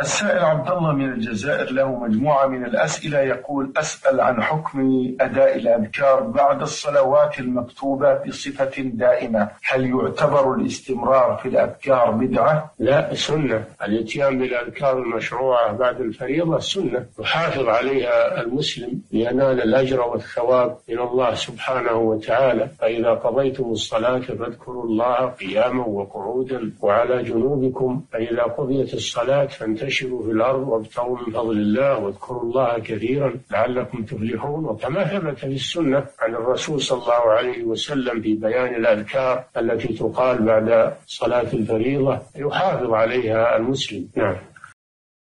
السائل عبد الله من الجزائر له مجموعة من الأسئلة يقول أسأل عن حكم أداء الأذكار بعد الصلوات المكتوبة بصفة دائمة. هل يعتبر الاستمرار في الأذكار بدعة؟ لا سنة. الاتيان بالأذكار المشروعة بعد الفريضة سنة. يحافظ عليها المسلم لينال الأجر والثواب من الله سبحانه وتعالى. فإذا قضيتم الصلاة فاذكروا الله قياما وقعودا وعلى جنوبكم. فإذا قضيت الصلاة فانتشروا في الأرض وابتغوا من فضل الله واذكروا الله كثيرا لعلكم تفلحون. وكما ثبت في السنة عن الرسول صلى الله عليه وسلم في بيان الأذكار التي تقال بعد صلاة الفريضة يحافظ عليها المسلم. نعم.